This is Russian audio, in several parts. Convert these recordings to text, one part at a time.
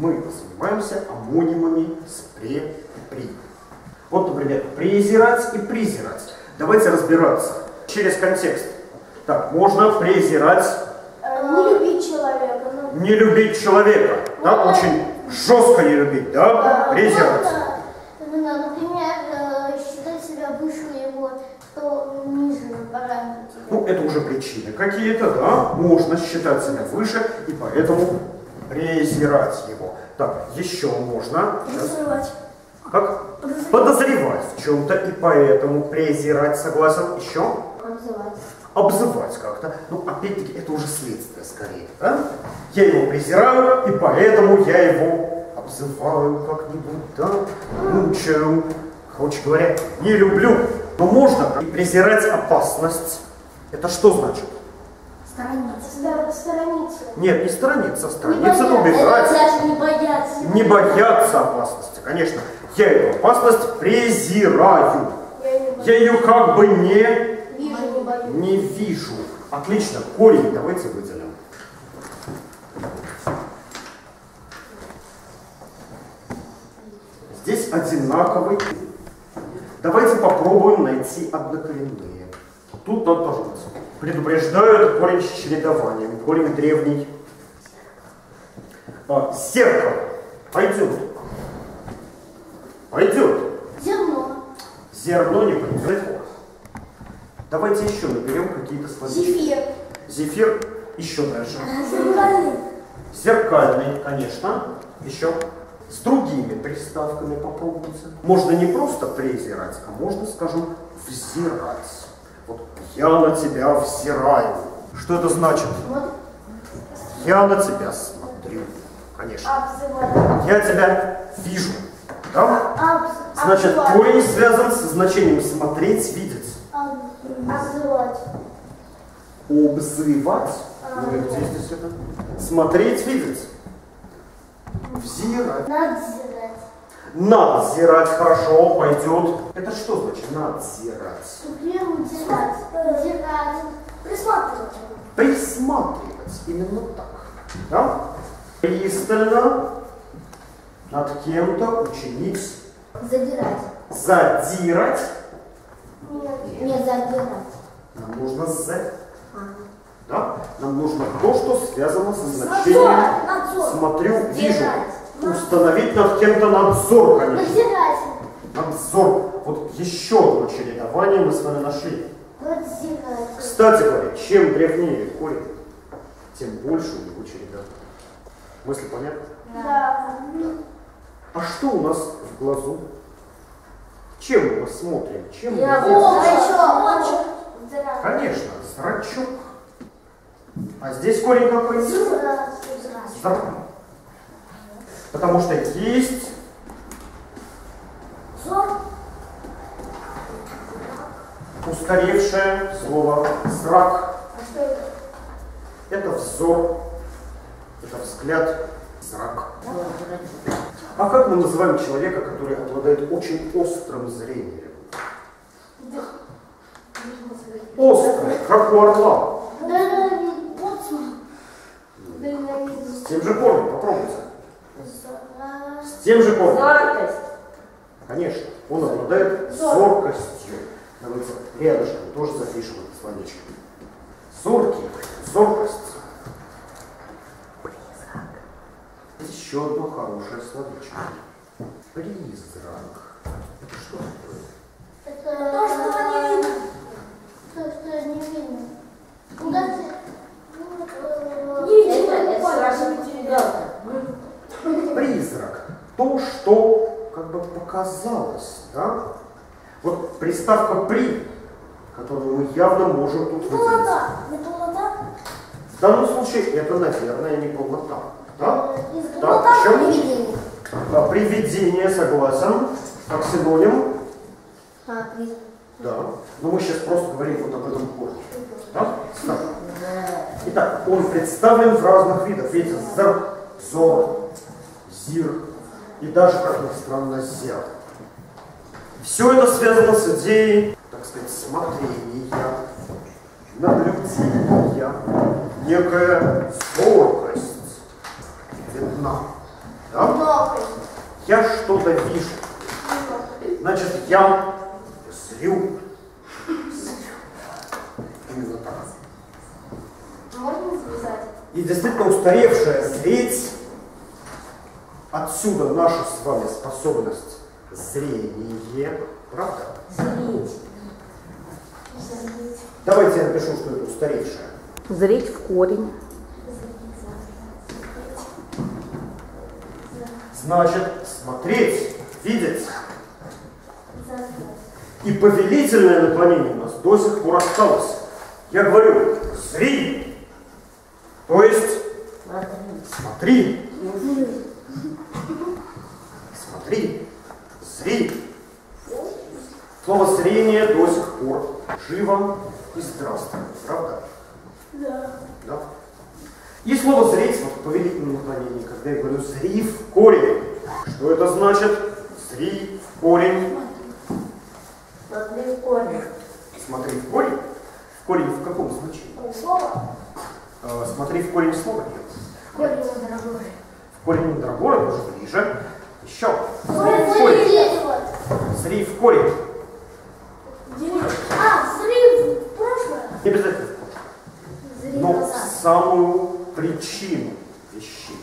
мы занимаемся амонимами с пре и при. Вот, например, презирать и презирать. Давайте разбираться через контекст. Так, можно презирать, Э, Не любить человека. ну, не любить человека. Да, очень жестко не любить, да? Презирать. Именно, например, э, считать себя выше его, кто ниже. Ну, это уже причины какие-то, да? Можно считать себя выше и поэтому презирать его. Так, еще можно. Разрывать. Как? Подозревать в чем-то и поэтому презирать, согласен? Еще? Обзывать. Обзывать как-то. Ну, опять-таки, это уже следствие скорее, да? Я его презираю, и поэтому я его обзываю как-нибудь, да? Мучаю. Короче говоря, не люблю. Но можно и презирать опасность. Это что значит? Сторониться. Да, сторониться. Нет, не сторониться, Не сторониться, это бояться. убежать. Даже не бояться. Не бояться опасности, конечно. Я эту опасность презираю. Я не. Я ее как бы не, Вижу, не боюсь. не вижу. Отлично, корень давайте выделим. Здесь одинаковый. Давайте попробуем найти однокоренные. Тут надо тоже быть. Предупреждаю, это корень с чередованием. Корень древний. А, зеркало. Пойдет. Пойдет. Зерно. Зерно не пойдет. Давайте еще наберем какие-то словечки. Зефир. Зефир еще дальше. Зеркальный. Зеркальный, конечно. Еще. С другими приставками попробуйте. Можно не просто презирать, а можно, скажем, взирать. Я на тебя взираю. Что это значит? Я на тебя смотрю. Конечно. Я тебя вижу. Да? Значит, корень связан с значением смотреть, видеть. Об- Обзывать. Обзывать. Ну где здесь это? Смотреть, видеть. Взирать. Надзирать. Хорошо, пойдет. Это что значит надзирать? Супер удирать. Удирать. Присматривать. Присматривать. Именно так. Да? Пристально над кем-то учениц. Задирать. Задирать. Нет. Не задирать. Нам нужно за. А. Да? Нам нужно то, что связано со значением Надзор. Надзор. смотрю, вижу. Установить над кем-то надзор, конечно. Надзор. Вот еще одно чередование мы с вами нашли. Кстати говоря, чем древнее корень, тем больше у него череда. Мысли понятны? Да. А что у нас в глазу? Чем мы смотрим? Чем мы Я видим? Зрачок. Зрачок. Конечно, зрачок. А здесь корень какой? Зрачок. Зрак. Потому что есть устаревшее слово. А что это? Это взор, это взгляд, зрак. А как мы называем человека, который обладает очень острым зрением? Острый, как у орла. С тем же корнем, попробуйте. С тем же корнем. Зоркость. Конечно, он обладает зоркостью. Давайте рядышком тоже запишем это словечко. Зоркий, зоркость. Еще одно хорошее словечко. Призрак. Это что такое? Это то, что не видно. То, что не видно. Куда ты? Ну, э, Это, это спрашивайте ребенка. Призрак. То, что показалось, да? Вот приставка «при», которую мы явно можем тут выделить. Полнота. Не полнота? В данном случае это, наверное, не полнота. Да? Из Так, полнота еще? привидение. А, Привидение, согласен. Как синоним. А, приз. Да. Но мы сейчас просто говорим вот об этом корне. Да? Так. Итак, он представлен в разных видах. Видите, зр, зор, зир и даже, как ни странно, зер. Все это связано с идеей, так сказать, смотрения, наблюдения, некая зоркость видна. Да? Я что-то вижу. Значит, я зрю. Именно так. Можно завязать? И действительно устаревшая зреть, отсюда наша с вами способность зрение, правда? Зрить. Давайте я напишу, что это устаревшее. Зреть в корень. Значит, смотреть, видеть. И повелительное наклонение у нас до сих пор осталось. Я говорю, зри. То есть, смотри. Смотри. Зри. Слово зрение до сих пор живо и здравствует. Правда? Да. Да? И слово «зреть» вот в повелительном наклонении, когда я говорю «зри в корень». Что это значит? «Зри в корень». Смотри в корень. Смотри в корень. В корень в каком значении? Слово. Э, смотри в корень слова нет. Корень дорогой. В корень мандрагора уже ближе. Еще. Корень В корень. Зри в корень. А, зри в прошлое. Не обязательно Но в самую причину вещей.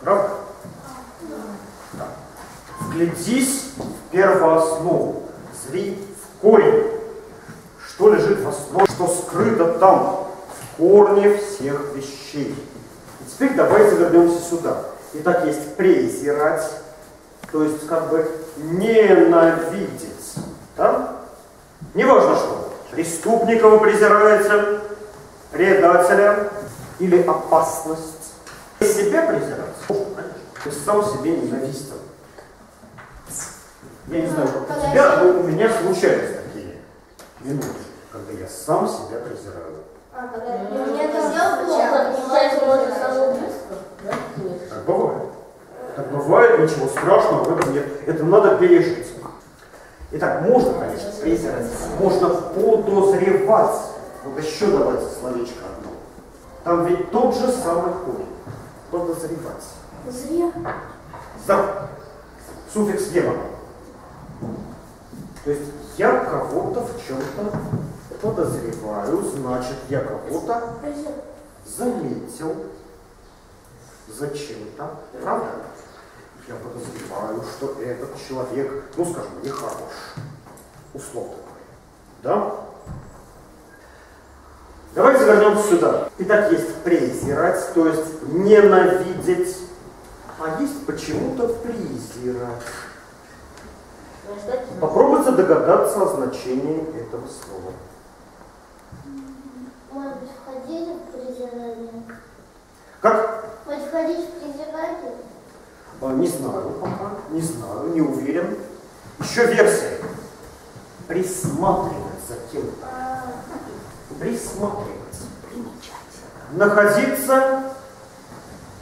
Правда? Да. Вглядись в первооснову. Зри в корень. Что лежит в основе, что скрыто там, в корне всех вещей. И теперь давайте вернемся сюда. Итак, есть презирать, то есть как бы ненавидеть. Да? Неважно что. Преступника вы презираете, предателя или опасность. Себя презирать? Ты сам себе ненавистен. Я не знаю, как у тебя, но у меня случаются такие минуты, когда я сам себя презираю. А, когда мне это сделал плохо, считать можно самоубийство. Так бывает. Так бывает, ничего страшного в этом нет. Это надо пережить. Итак, можно, конечно, презирать, можно подозревать. Вот еще давайте словечко одно. Там ведь тот же самый корень. Подозревать. Зри. За. Суффикс «ева». То есть я кого-то в чем-то подозреваю, значит я кого-то заметил зачем-то, правда? Я подозреваю, что этот человек, ну скажем, нехорош, условно да? Давайте вернемся сюда. Итак, есть презирать, то есть ненавидеть, а есть почему-то презирать. Попробуйте догадаться о значении этого слова. Может быть, входили в презирание? Как? Может, входить в презирание? А, Не знаю пока, не знаю, не уверен. Еще версия. Присматривать за кем-то. Присматривать. Находиться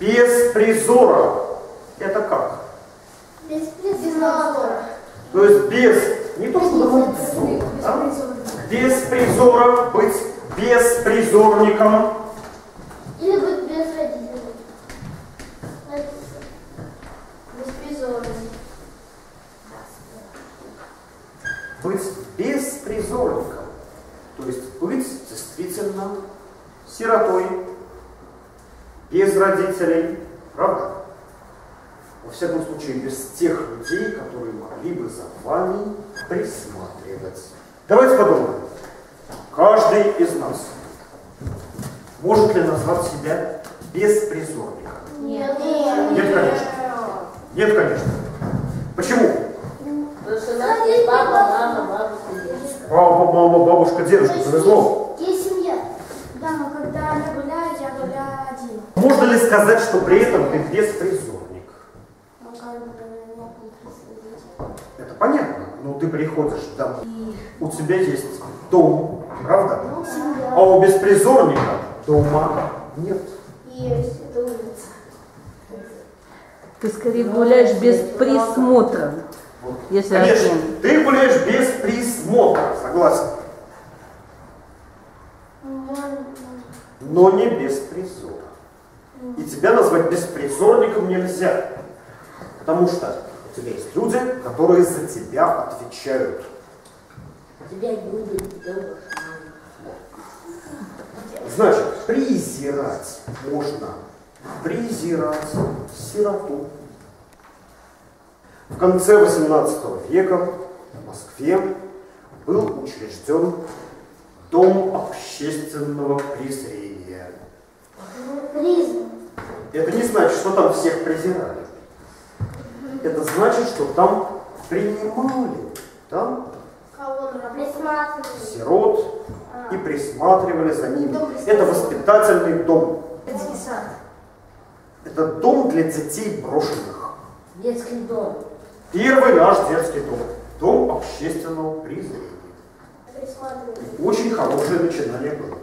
без призора. Это как? без презирания. То есть без, не то что находиться, а? без призора, быть беспризорником. Или быть без родителей. Беспризорный. Быть беспризорником. То есть быть действительно сиротой, без родителей, правда? Во всяком случае, без тех людей, которые могли бы за вами присматривать. Давайте подумаем. Каждый из нас может ли назвать себя беспризорником? Нет. Нет, конечно. Нет, конечно. Почему? Потому что у нас есть папа, мама, бабушка, дедушка. Папа, мама, бабушка, дедушка, повезло. Есть семья. Да, но когда они гуляют, я гуляю один. Можно ли сказать, что при этом ты беспризорник? Ну, как бы, некому проследить. Это понятно. Но ты приходишь домой. У тебя есть дом, правда? А у беспризорника дома нет. Есть. Это улица. Ты скорее гуляешь без присмотра. Вот. Если Конечно, один. ты гуляешь без присмотра, согласен. Но не без призора. И тебя назвать беспризорником нельзя. Потому что у тебя есть люди, которые за тебя отвечают. Тебя любят, тебя уважают. Значит, презирать можно. Презирать сироту. В конце XVIII века в Москве был учрежден Дом общественного презрения. Признак. Это не значит, что там всех презирали. Это значит, что там принимали там сирот и присматривали за ними. Это воспитательный дом. Детский сад. Это дом для детей брошенных. Детский дом. Первый наш детский дом. Дом общественного. Присматривать. Очень хорошее начинание было.